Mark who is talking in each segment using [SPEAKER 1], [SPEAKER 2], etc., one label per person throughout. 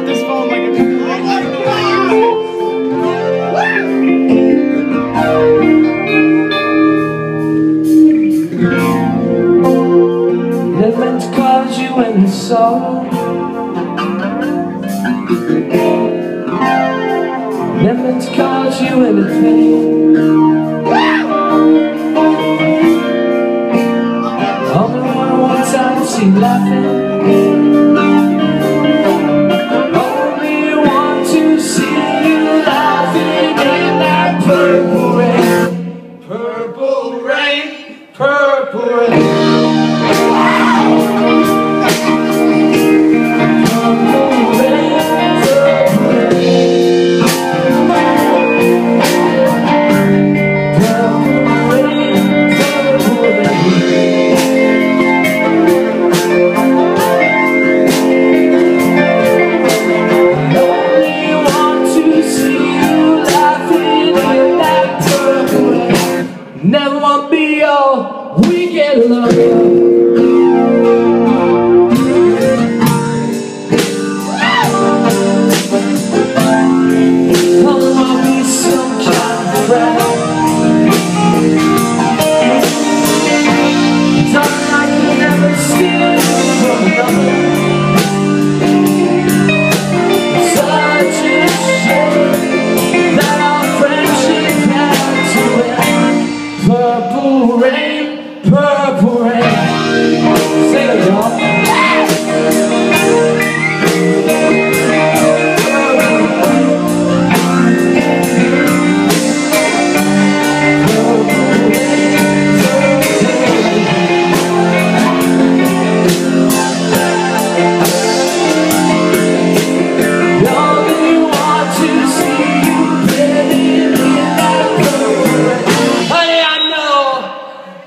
[SPEAKER 1] shot this phone like a
[SPEAKER 2] The man's you and saw The man's called you in pain. Only one more time, she laughing. love.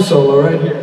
[SPEAKER 2] Solo right here.